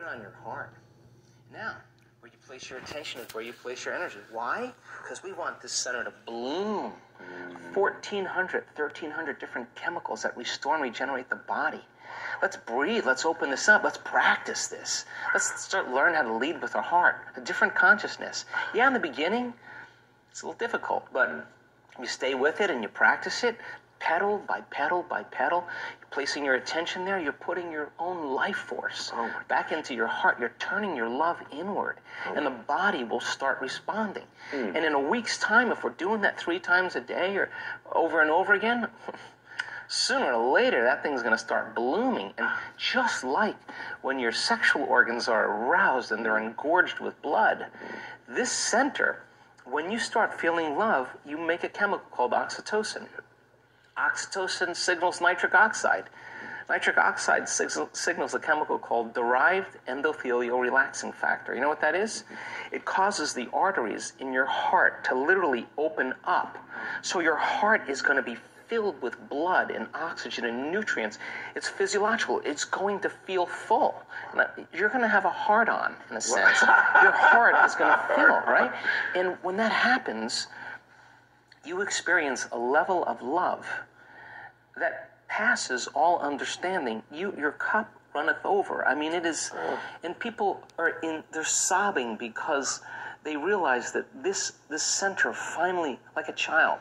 it on your heart. Now, where you place your attention is where you place your energy. Why? Because we want this center to bloom. 1,400, 1,300 different chemicals that restore and regenerate the body. Let's breathe. Let's open this up. Let's practice this. Let's start learn how to lead with our heart, a different consciousness. Yeah, in the beginning, it's a little difficult, but you stay with it and you practice it, petal by petal by petal, you're placing your attention there, you're putting your own life force Oh back into your heart. You're turning your love inward, oh and the body will start responding. Hmm. And in a week's time, if we're doing that three times a day or over and over again, sooner or later that thing's going to start blooming. And just like when your sexual organs are aroused and they're engorged with blood, this center, when you start feeling love, you make a chemical called oxytocin. Oxytocin signals nitric oxide. Nitric oxide sig- signals a chemical called derived endothelial relaxing factor. You know what that is? It causes the arteries in your heart to literally open up. So your heart is going to be filled with blood and oxygen and nutrients. It's physiological. It's going to feel full. You're going to have a heart on, in a sense. Your heart is going to fill, right? And when that happens, you experience a level of love that passes all understanding. You, your cup runneth over. I mean, it is, oh. and people are in, they're sobbing because they realize that this, this center finally, like a child,